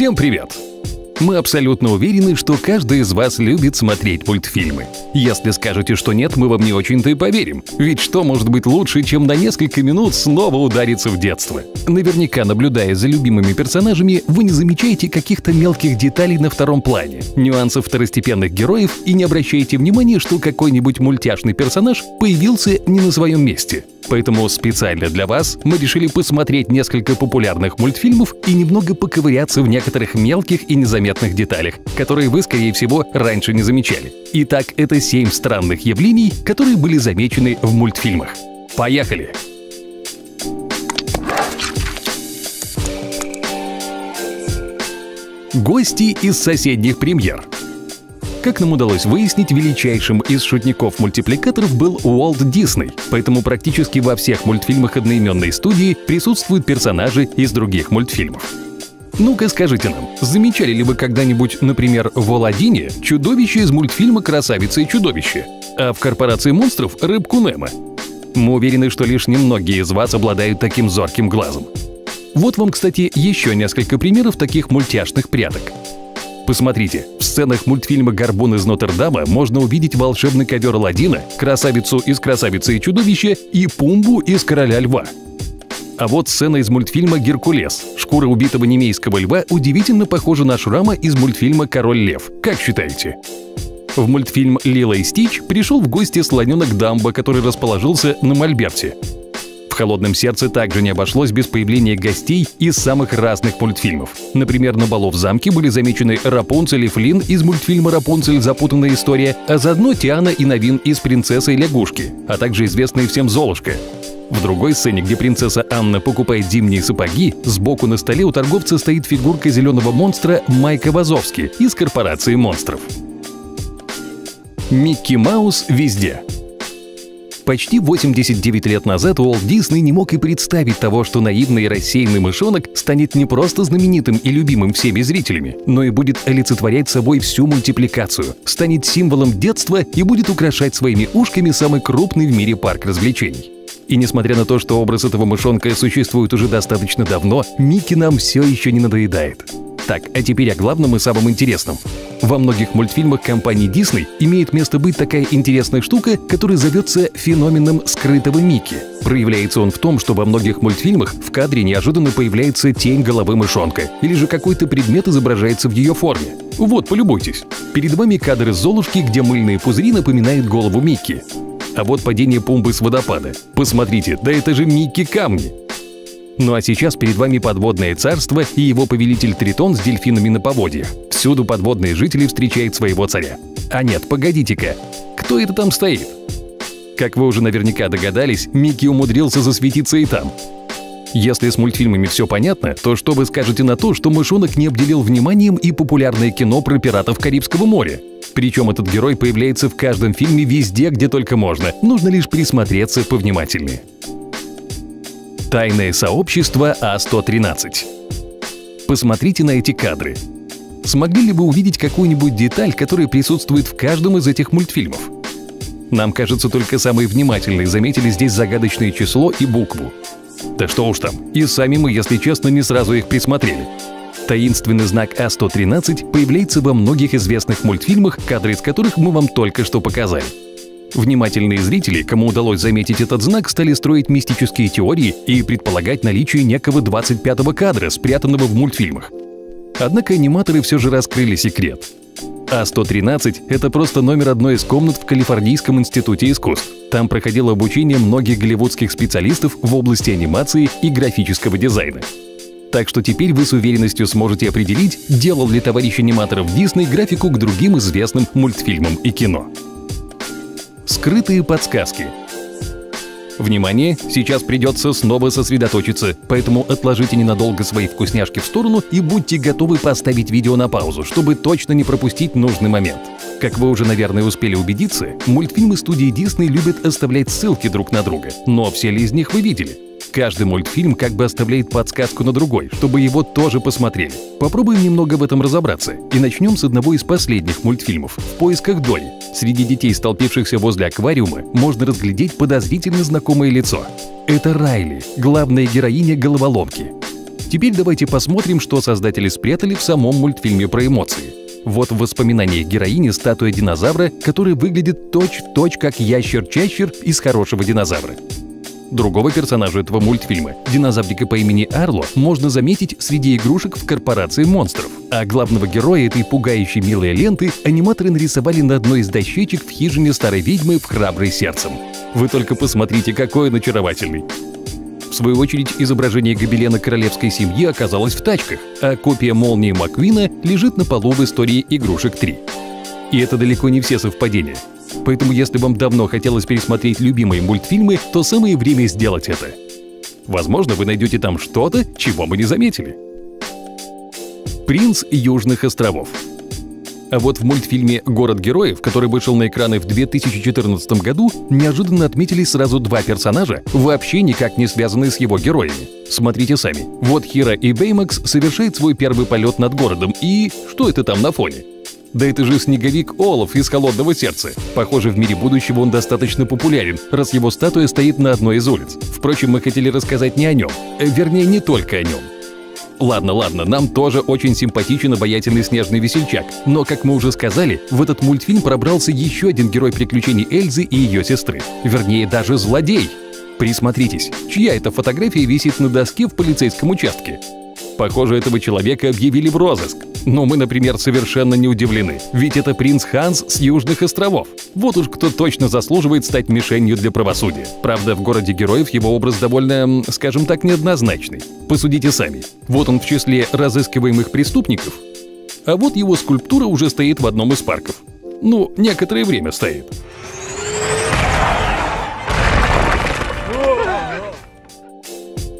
Всем привет! Мы абсолютно уверены, что каждый из вас любит смотреть мультфильмы. Если скажете, что нет, мы вам не очень-то и поверим. Ведь что может быть лучше, чем на несколько минут снова удариться в детство? Наверняка, наблюдая за любимыми персонажами, вы не замечаете каких-то мелких деталей на втором плане, нюансов второстепенных героев и не обращаете внимания, что какой-нибудь мультяшный персонаж появился не на своем месте. Поэтому специально для вас мы решили посмотреть несколько популярных мультфильмов и немного поковыряться в некоторых мелких и незаметных деталях, которые вы, скорее всего, раньше не замечали. Итак, это 7 странных явлений, которые были замечены в мультфильмах. Поехали! Гости из соседних премьер – как нам удалось выяснить, величайшим из шутников-мультипликаторов был Уолт Дисней, поэтому практически во всех мультфильмах одноименной студии присутствуют персонажи из других мультфильмов. Ну-ка скажите нам, замечали ли вы когда-нибудь, например, в Аладдине чудовище из мультфильма «Красавица и чудовище», а в «Корпорации монстров» — рыбку Немо? Мы уверены, что лишь немногие из вас обладают таким зорким глазом. Вот вам, кстати, еще несколько примеров таких мультяшных пряток. Посмотрите, в сценах мультфильма «Горбун из Нотр-Дама» можно увидеть волшебный ковер Аладдина, красавицу из «Красавицы и чудовища» и Пумбу из «Короля льва». А вот сцена из мультфильма «Геркулес». Шкура убитого немейского льва удивительно похожа на шрама из мультфильма «Король лев». Как считаете? В мультфильм «Лила и Стич» пришел в гости слоненок Дамбо, который расположился на Мольберте. «Холодном сердце» также не обошлось без появления гостей из самых разных мультфильмов. Например, на балу в замке были замечены Рапунцель и Флинн из мультфильма «Рапунцель. Запутанная история», а заодно Тиана и Новин из «Принцессы и лягушки», а также известные всем Золушка. В другой сцене, где принцесса Анна покупает зимние сапоги, сбоку на столе у торговца стоит фигурка зеленого монстра Майка Вазовски из корпорации монстров. Микки Маус везде. Почти 89 лет назад Уолт Дисней не мог и представить того, что наивный и рассеянный мышонок станет не просто знаменитым и любимым всеми зрителями, но и будет олицетворять собой всю мультипликацию, станет символом детства и будет украшать своими ушками самый крупный в мире парк развлечений. И несмотря на то, что образ этого мышонка существует уже достаточно давно, Микки нам все еще не надоедает. Так, а теперь о главном и самом интересном. Во многих мультфильмах компании Disney имеет место быть такая интересная штука, которая зовется феноменом скрытого Микки. Проявляется он в том, что во многих мультфильмах в кадре неожиданно появляется тень головы мышонка, или же какой-то предмет изображается в ее форме. Вот, полюбуйтесь. Перед вами кадр из Золушки, где мыльные пузыри напоминают голову Микки. А вот падение Пумбы с водопада. Посмотрите, да это же Микки Камни. Ну а сейчас перед вами подводное царство и его повелитель Тритон с дельфинами на поводьях. Всюду подводные жители встречают своего царя. А нет, погодите-ка, кто это там стоит? Как вы уже наверняка догадались, Микки умудрился засветиться и там. Если с мультфильмами все понятно, то что вы скажете на то, что мышонок не обделил вниманием и популярное кино про пиратов Карибского моря? Причем этот герой появляется в каждом фильме везде, где только можно, нужно лишь присмотреться повнимательнее. Тайное сообщество А113. Посмотрите на эти кадры. Смогли ли вы увидеть какую-нибудь деталь, которая присутствует в каждом из этих мультфильмов? Нам кажется, только самые внимательные заметили здесь загадочное число и букву. Да что уж там, и сами мы, если честно, не сразу их присмотрели. Таинственный знак А113 появляется во многих известных мультфильмах, кадры из которых мы вам только что показали. Внимательные зрители, кому удалось заметить этот знак, стали строить мистические теории и предполагать наличие некого 25-го кадра, спрятанного в мультфильмах. Однако аниматоры все же раскрыли секрет. А113 – это просто номер одной из комнат в Калифорнийском институте искусств. Там проходило обучение многих голливудских специалистов в области анимации и графического дизайна. Так что теперь вы с уверенностью сможете определить, делал ли товарищ аниматоров Дисней графику к другим известным мультфильмам и кино. Скрытые подсказки. Внимание, сейчас придется снова сосредоточиться, поэтому отложите ненадолго свои вкусняшки в сторону и будьте готовы поставить видео на паузу, чтобы точно не пропустить нужный момент. Как вы уже, наверное, успели убедиться, мультфильмы студии Disney любят оставлять ссылки друг на друга, но все ли из них вы видели? Каждый мультфильм как бы оставляет подсказку на другой, чтобы его тоже посмотрели. Попробуем немного в этом разобраться и начнем с одного из последних мультфильмов «В поисках Дори». Среди детей, столпившихся возле аквариума, можно разглядеть подозрительно знакомое лицо. Это Райли, главная героиня головоломки. Теперь давайте посмотрим, что создатели спрятали в самом мультфильме про эмоции. Вот в воспоминаниях героини статуя динозавра, который выглядит точь-в-точь как ящер-чащер из хорошего динозавра. Другого персонажа этого мультфильма, динозаврика по имени Арло, можно заметить среди игрушек в корпорации монстров. А главного героя этой пугающей милой ленты аниматоры нарисовали на одной из дощечек в хижине старой ведьмы в храброй сердцем. Вы только посмотрите, какой он очаровательный. В свою очередь, изображение гобелена королевской семьи оказалось в тачках, а копия молнии Маквина лежит на полу в истории игрушек 3. И это далеко не все совпадения. Поэтому если вам давно хотелось пересмотреть любимые мультфильмы, то самое время сделать это. Возможно, вы найдете там что-то, чего мы не заметили. «Принц Южных островов» А вот в мультфильме «Город героев», который вышел на экраны в 2014 году, неожиданно отметились сразу два персонажа, вообще никак не связанные с его героями. Смотрите сами. Вот Хира и Беймакс совершает свой первый полет над городом, и что это там на фоне? Да это же снеговик Олаф из «Холодного сердца». Похоже, в мире будущего он достаточно популярен, раз его статуя стоит на одной из улиц. Впрочем, мы хотели рассказать не о нем. Э, вернее, не только о нем. Ладно, ладно, нам тоже очень симпатичен обаятельный снежный весельчак. Но, как мы уже сказали, в этот мультфильм пробрался еще один герой приключений Эльзы и ее сестры. Вернее, даже злодей. Присмотритесь, чья эта фотография висит на доске в полицейском участке? Похоже, этого человека объявили в розыск. Но мы, например, совершенно не удивлены, ведь это принц Ханс с Южных островов. Вот уж кто точно заслуживает стать мишенью для правосудия. Правда, в городе героев его образ довольно, скажем так, неоднозначный. Посудите сами. Вот он в числе разыскиваемых преступников, а вот его скульптура уже стоит в одном из парков. Ну, некоторое время стоит.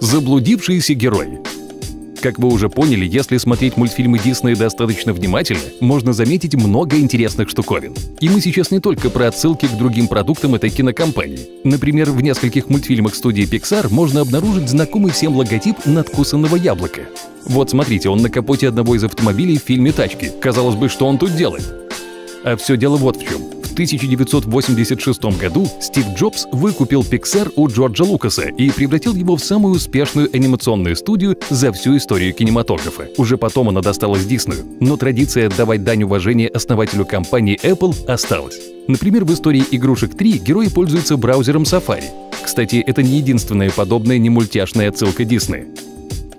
Заблудившиеся герои как вы уже поняли, если смотреть мультфильмы Диснея достаточно внимательно, можно заметить много интересных штуковин. И мы сейчас не только про отсылки к другим продуктам этой кинокомпании. Например, в нескольких мультфильмах студии Pixar можно обнаружить знакомый всем логотип надкусанного яблока. Вот смотрите, он на капоте одного из автомобилей в фильме «Тачки». Казалось бы, что он тут делает? А все дело вот в чем. В 1986 году Стив Джобс выкупил Pixar у Джорджа Лукаса и превратил его в самую успешную анимационную студию за всю историю кинематографа. Уже потом она досталась Диснею, но традиция отдавать дань уважения основателю компании Apple осталась. Например, в истории игрушек 3 герои пользуются браузером Safari. Кстати, это не единственная подобная немультяшная отсылка Диснея.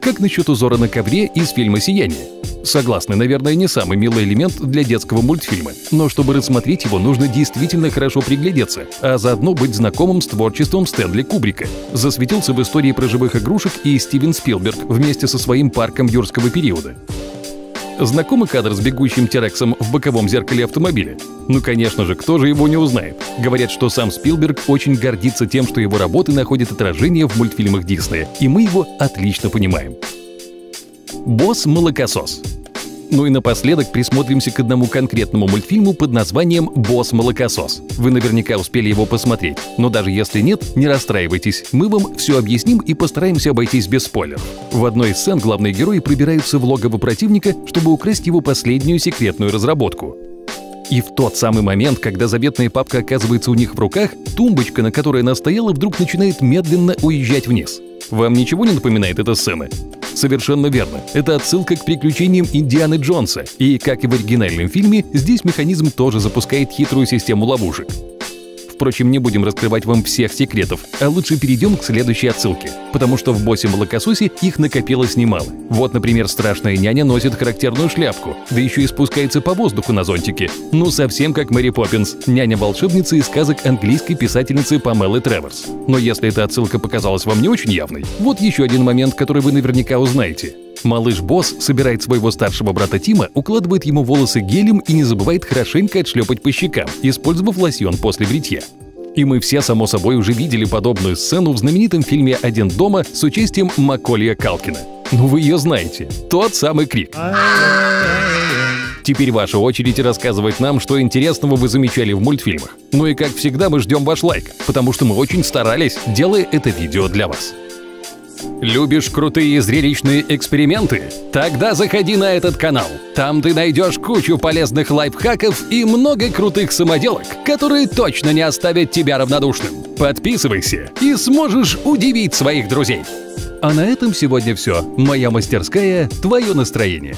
Как насчет узора на ковре из фильма «Сияние»? Согласны, наверное, не самый милый элемент для детского мультфильма, но чтобы рассмотреть его, нужно действительно хорошо приглядеться, а заодно быть знакомым с творчеством Стэнли Кубрика. Засветился в истории про живых игрушек и Стивен Спилберг вместе со своим парком юрского периода. Знакомый кадр с бегущим Терексом в боковом зеркале автомобиля? Ну, конечно же, кто же его не узнает? Говорят, что сам Спилберг очень гордится тем, что его работы находят отражение в мультфильмах Диснея, и мы его отлично понимаем. Босс-молокосос. Ну и напоследок присмотримся к одному конкретному мультфильму под названием «Босс-молокосос». Вы наверняка успели его посмотреть, но даже если нет, не расстраивайтесь, мы вам все объясним и постараемся обойтись без спойлеров. В одной из сцен главные герои пробираются в логово противника, чтобы украсть его последнюю секретную разработку. И в тот самый момент, когда заветная папка оказывается у них в руках, тумбочка, на которой она стояла, вдруг начинает медленно уезжать вниз. Вам ничего не напоминает эта сцена? Совершенно верно. Это отсылка к приключениям Индианы Джонса. И, как и в оригинальном фильме, здесь механизм тоже запускает хитрую систему ловушек. Впрочем, не будем раскрывать вам всех секретов, а лучше перейдем к следующей отсылке, потому что в «Боссе молокососе» их накопилось немало. Вот, например, страшная няня носит характерную шляпку, да еще и спускается по воздуху на зонтике. Ну, совсем как Мэри Поппинс, няня-волшебница из сказок английской писательницы Памелы Треворс. Но если эта отсылка показалась вам не очень явной, вот еще один момент, который вы наверняка узнаете. Малыш Босс собирает своего старшего брата Тима, укладывает ему волосы гелем и не забывает хорошенько отшлепать по щекам, использовав лосьон после бритья. И мы все, само собой, уже видели подобную сцену в знаменитом фильме «Один дома» с участием Макколья Калкина. Ну вы ее знаете. Тот самый крик. Теперь ваша очередь рассказывать нам, что интересного вы замечали в мультфильмах. Ну и как всегда мы ждем ваш лайк, потому что мы очень старались, делая это видео для вас. Любишь крутые зрелищные эксперименты? Тогда заходи на этот канал. Там ты найдешь кучу полезных лайфхаков и много крутых самоделок, которые точно не оставят тебя равнодушным. Подписывайся и сможешь удивить своих друзей. А на этом сегодня все. Моя мастерская – твое настроение.